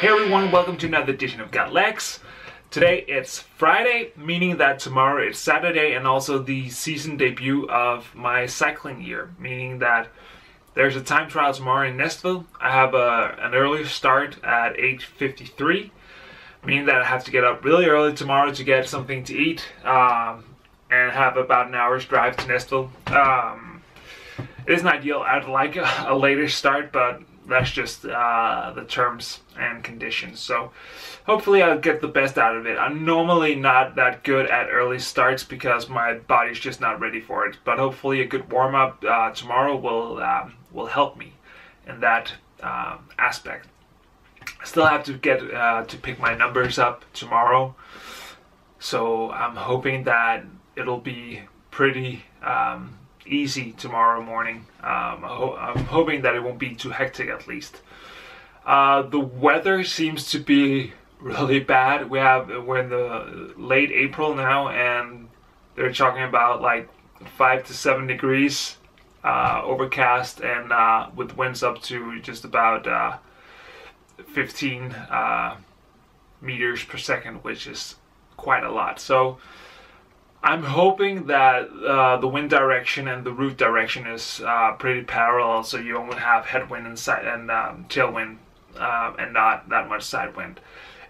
Hey everyone, welcome to another edition of Got Legs. Today it's Friday, meaning that tomorrow it's Saturday and also the season debut of my cycling year, meaning that there's a time trial tomorrow in Næstved. I have a, an early start at 8.53, meaning that I have to get up really early tomorrow to get something to eat um, and have about an hour's drive to Næstved. Um, it isn't ideal. I'd like a, a later start, but that's just uh, the terms and conditions. So hopefully I'll get the best out of it. I'm normally not that good at early starts because my body's just not ready for it. But hopefully a good warm up uh, tomorrow will um, will help me in that um, aspect. I still have to get uh, to pick my numbers up tomorrow, so I'm hoping that it'll be pretty. Um, easy tomorrow morning. Um, I am hoping that it won't be too hectic at least. Uh, the weather seems to be really bad. We have we're in the late April now, and they're talking about like five to seven degrees, uh, overcast, and uh, with winds up to just about uh, 15 uh, meters per second, which is quite a lot. So I'm hoping that uh, the wind direction and the route direction is uh, pretty parallel, so you only have headwind and, side and um, tailwind, uh, and not that much side wind.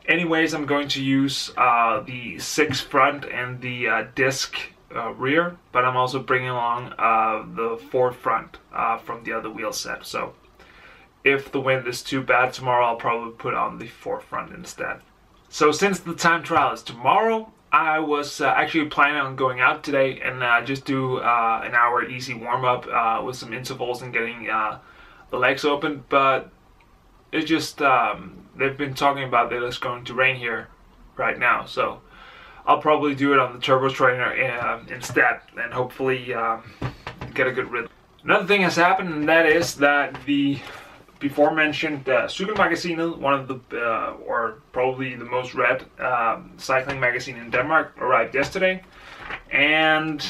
Anyways, I'm going to use uh, the six front and the uh, disc uh, rear, but I'm also bringing along the four front from the other wheel set. So if the wind is too bad tomorrow, I'll probably put on the four front instead. So since the time trial is tomorrow, I was uh, actually planning on going out today and uh, just do uh, an hour easy warm up uh, with some intervals and getting uh, the legs open, but it's just um, they've been talking about that it's going to rain here right now, so I'll probably do it on the turbo trainer uh, instead and hopefully um, get a good rhythm. Another thing has happened, and that is that the before mentioned uh, Cykelmagasinet, one of the, uh, or probably the most read uh, cycling magazine in Denmark, arrived yesterday. And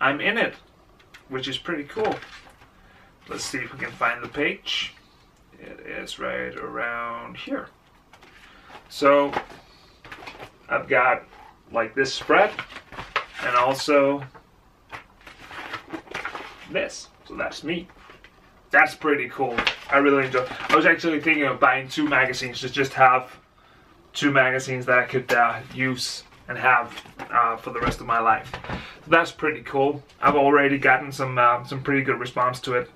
I'm in it, which is pretty cool. Let's see if we can find the page. It is right around here. So I've got like this spread and also this. So that's me that's pretty cool. I really enjoy. I was actually thinking of buying two magazines to just have two magazines that I could uh, use and have uh, for the rest of my life. So that's pretty cool. I've already gotten some uh, some pretty good response to it.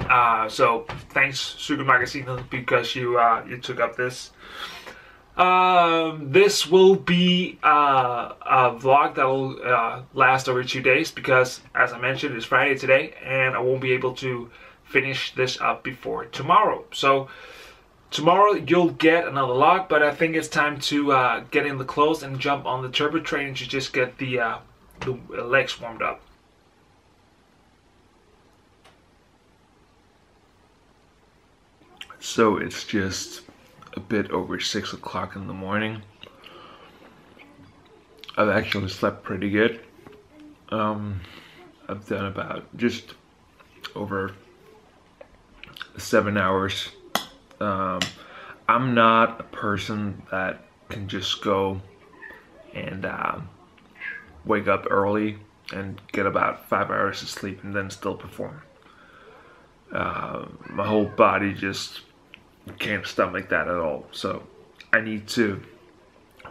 Uh, so thanks, Cykelmagasinet because you uh, you took up this. Um, this will be uh, a vlog that will uh, last over two days because, as I mentioned, it's Friday today, and I won't be able to finish this up before tomorrow. So tomorrow you'll get another log, but I think it's time to uh, get in the clothes and jump on the turbo train to just get the, uh, the legs warmed up. So it's just a bit over 6 o'clock in the morning. I've actually slept pretty good. Um, I've done about just over seven hours. Um, I'm not a person that can just go and uh, wake up early and get about five hours of sleep and then still perform. Uh, my whole body just can't stomach that at all. So I need to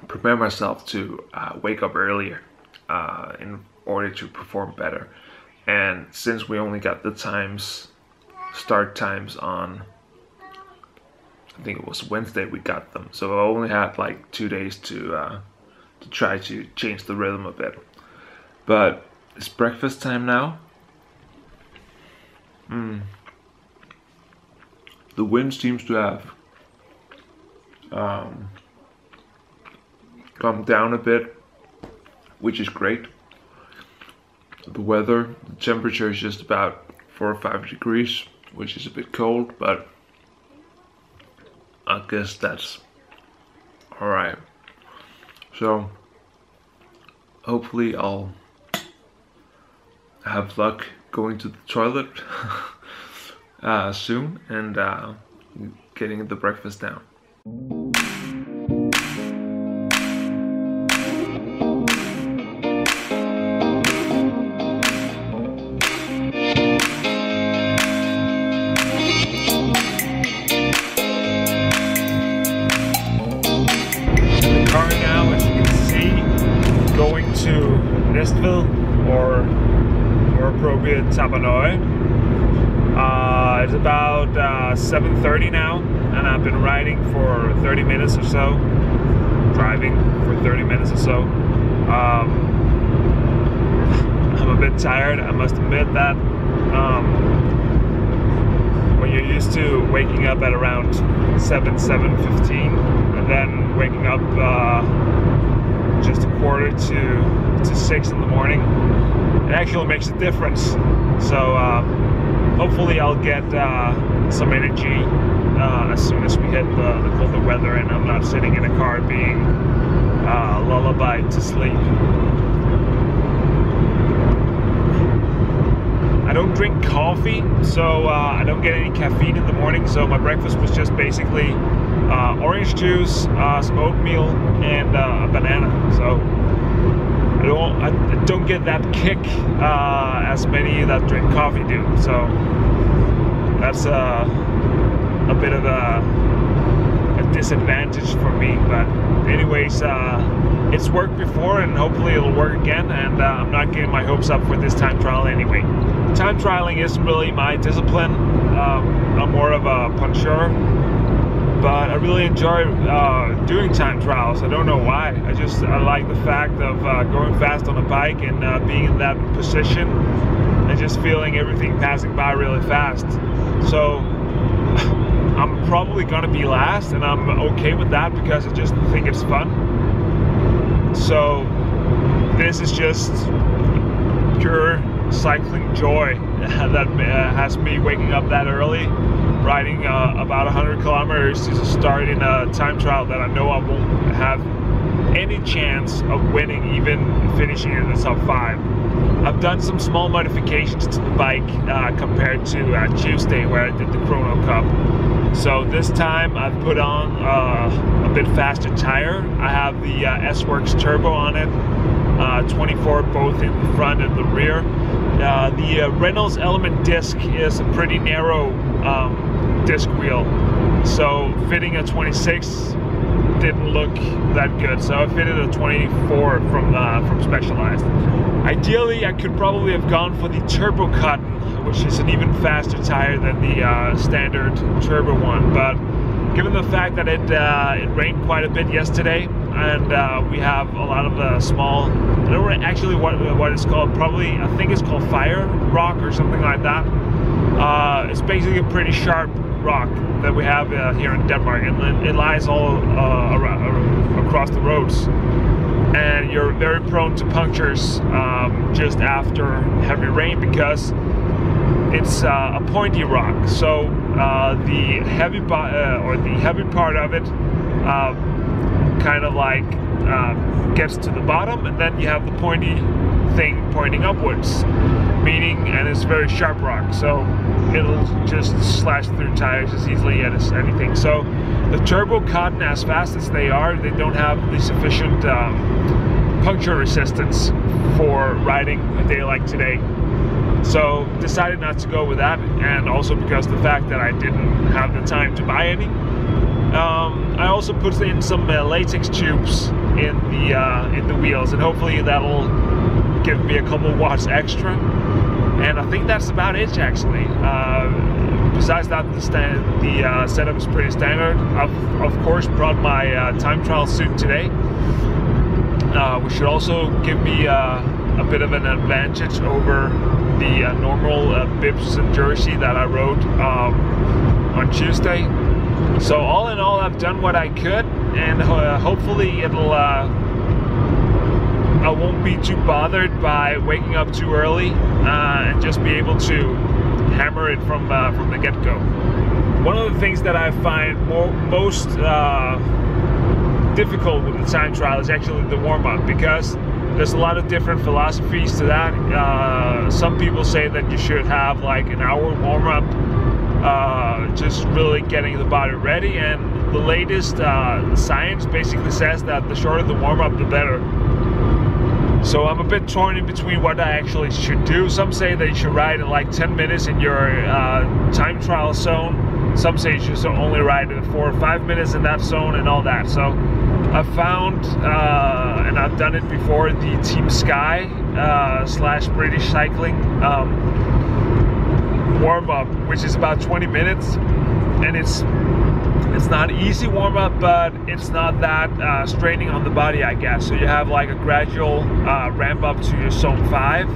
prepare myself to uh, wake up earlier uh, in order to perform better. And since we only got the times start times on I think it was Wednesday we got them. So I only had like two days to uh, to try to change the rhythm a bit. But it's breakfast time now. Mm. The wind seems to have um, come down a bit, which is great. The weather, the temperature is just about four or five degrees which is a bit cold, but I guess that's alright. So, hopefully I'll have luck going to the toilet uh, soon and uh, getting the breakfast down. Tabanoi. Uh, it's about uh, 7.30 now and I've been riding for 30 minutes or so. Driving for 30 minutes or so. Um, I'm a bit tired, I must admit that. Um, when you're used to waking up at around 7, 7.15 and then waking up uh, just a quarter to, to 6 in the morning, it actually makes a difference. So uh, hopefully I'll get uh, some energy uh, as soon as we hit the, the colder weather and I'm not sitting in a car being lullabied to sleep. I don't drink coffee, so uh, I don't get any caffeine in the morning. So my breakfast was just basically uh, orange juice, uh, some oatmeal, and a banana. So I don't, I don't get that kick uh, as many that drink coffee do. So that's uh, a bit of a, a disadvantage for me. But anyways, uh, it's worked before, and hopefully it'll work again. And uh, I'm not getting my hopes up for this time trial anyway. Time trialing isn't really my discipline. Um, I'm more of a puncher but I really enjoy uh, doing time trials. I don't know why. I just I like the fact of uh, going fast on a bike and uh, being in that position and just feeling everything passing by really fast. So I'm probably gonna be last, and I'm okay with that because I just think it's fun. So this is just pure cycling joy that uh, has me waking up that early riding uh, about 100 kilometers to start in a time trial that I know I won't have any chance of winning, even finishing in the top five. I've done some small modifications to the bike uh, compared to uh, Tuesday where I did the Chrono Cup. So this time I've put on uh, a bit faster tire. I have the uh, S-Works Turbo on it, uh, 24 both in the front and the rear. Uh, the Reynolds Element disc is a pretty narrow um, disc wheel, so fitting a 26 didn't look that good. So I fitted a 24 from uh, from Specialized. Ideally, I could probably have gone for the Turbo Cotton, which is an even faster tire than the uh, standard Turbo one, but given the fact that it uh, it rained quite a bit yesterday and uh, we have a lot of the small I don't know actually what what it's called probably I think it's called fire rock or something like that uh, it's basically a pretty sharp rock that we have uh, here in Denmark. And it lies all uh, around, across the roads. And you're very prone to punctures um, just after heavy rain because it's uh, a pointy rock. So uh, the heavy uh, or the heavy part of it uh, kind of like uh, gets to the bottom and then you have the pointy thing pointing upwards and it's very sharp rock so it'll just slash through tires as easily as anything so the turbo cotton as fast as they are they don't have the sufficient um, puncture resistance for riding a day like today so decided not to go with that, and also because the fact that I didn't have the time to buy any. Um, I also put in some uh, latex tubes in the uh, in the wheels, and hopefully that'll give me a couple watts extra. And I think that's about it, actually. Uh, besides that, the, stand, the uh, setup is pretty standard. I've of course brought my uh, time trial suit today, uh, which should also give me a bit of an advantage over the uh, normal uh, bibs and jersey that I rode um, on Tuesday. So all in all, I've done what I could, and uh, hopefully it'll. Uh, I won't be too bothered by waking up too early, uh, and just be able to hammer it from uh, from the get-go. One of the things that I find more, most difficult with the time trial is actually the warm-up because there's a lot of different philosophies to that. Uh, some people say that you should have like an hour warm up uh, just really getting the body ready. And the latest uh, science basically says that the shorter the warm up, the better. So I'm a bit torn in between what I actually should do. Some say that you should ride in like 10 minutes in your uh, time trial zone. Some say you should only ride in four or five minutes in that zone and all that. So I found, uh, and I've done it before, the Team Sky uh, slash British Cycling um, warm up, which is about 20 minutes, and it's it's not easy warm up, but it's not that uh, straining on the body, I guess. So you have like a gradual uh, ramp up to your zone five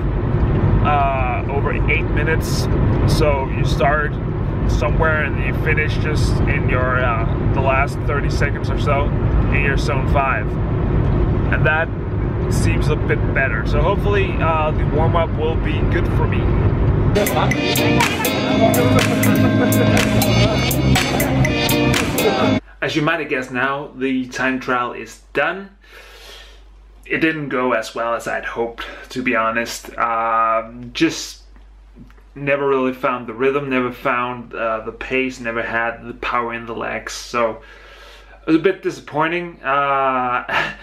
uh, over eight minutes. So you start somewhere and you finish just in your uh, the last 30 seconds or so in your zone five, and that seems a bit better. So hopefully uh, the warm up will be good for me. As you might have guessed now, the time trial is done. It didn't go as well as I'd hoped, to be honest. Um, just never really found the rhythm, never found uh, the pace, never had the power in the legs. So it was a bit disappointing. Uh, I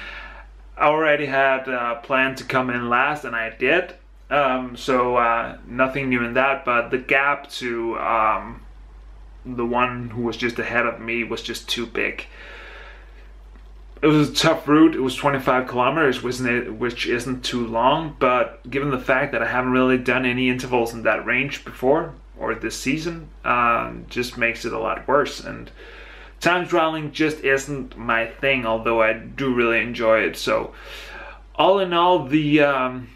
already had uh, planned to come in last, and I did. Um, so uh, nothing new in that, but the gap to um, the one who was just ahead of me was just too big. It was a tough route. It was 25 kilometers, which isn't too long. But given the fact that I haven't really done any intervals in that range before or this season, um, just makes it a lot worse. And time trialing just isn't my thing, although I do really enjoy it. So, all in all, the um,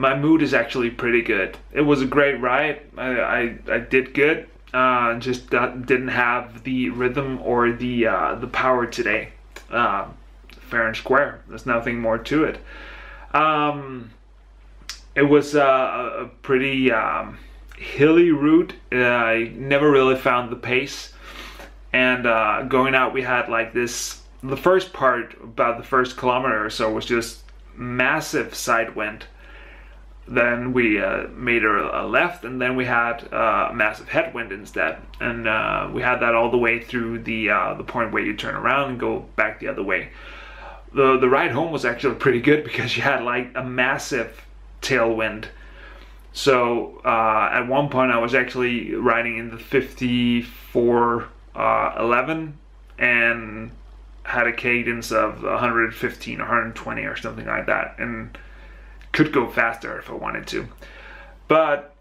my mood is actually pretty good. It was a great ride. I, I, I did good uh, just didn't have the rhythm or the uh, the power today. Uh, fair and square. There's nothing more to it. Um, it was a, a pretty um, hilly route. I never really found the pace. And uh, going out, we had like this. The first part, about the first kilometer or so, was just massive side wind then we uh, made a, a, left and then we had uh, a massive headwind instead. And uh, we had that all the way through the uh, the point where you turn around and go back the other way. The the ride home was actually pretty good because you had like a massive tailwind. So uh, at one point I was actually riding in the 54 uh, 11 and had a cadence of 115 or 120 or something like that. And could go faster if I wanted to. But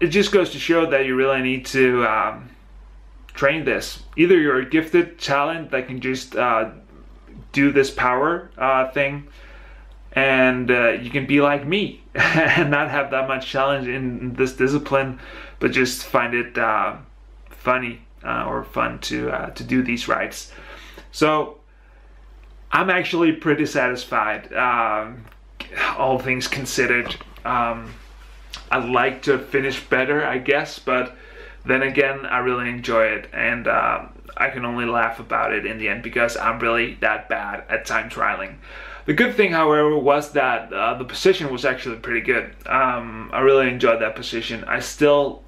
it just goes to show that you really need to um, train this. Either you're a gifted talent that can just uh, do this power uh, thing, and uh, you can be like me and not have that much challenge in this discipline, but just find it uh, funny uh, or fun to uh, to do these rides. So I'm actually pretty satisfied. Um, all things considered. Um, I'd like to finish better, I guess, but then again, I really enjoy it, and uh, I can only laugh about it in the end because I'm really that bad at time trialing. The good thing, however, was that uh, the position was actually pretty good. Um, I really enjoyed that position. I still,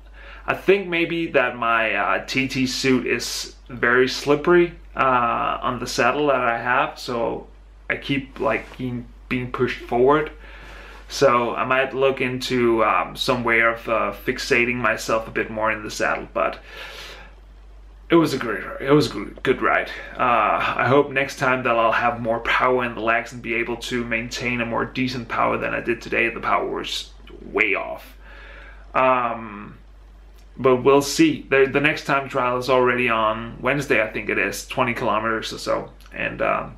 I think maybe that my uh, TT suit is very slippery uh, on the saddle that I have, so I keep like being pushed forward. So I might look into um, some way of uh, fixating myself a bit more in the saddle, but it was a great, it was a good ride. Uh, I hope next time that I'll have more power in the legs and be able to maintain a more decent power than I did today. The power was way off. Um, but we'll see. The, the next time trial is already on Wednesday, I think it is, 20 kilometers or so, and um,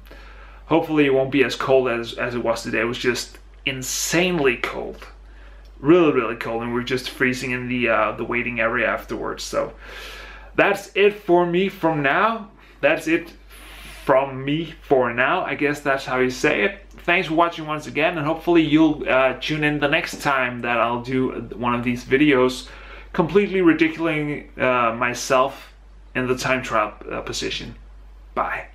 Hopefully it won't be as cold as, as it was today. It was just insanely cold. Really, really cold. And we are just freezing in the, uh, the waiting area afterwards. So that's it for me from now. That's it from me for now. I guess that's how you say it. Thanks for watching once again. And hopefully you'll uh, tune in the next time that I'll do one of these videos completely ridiculing uh, myself in the time trial uh, position. Bye.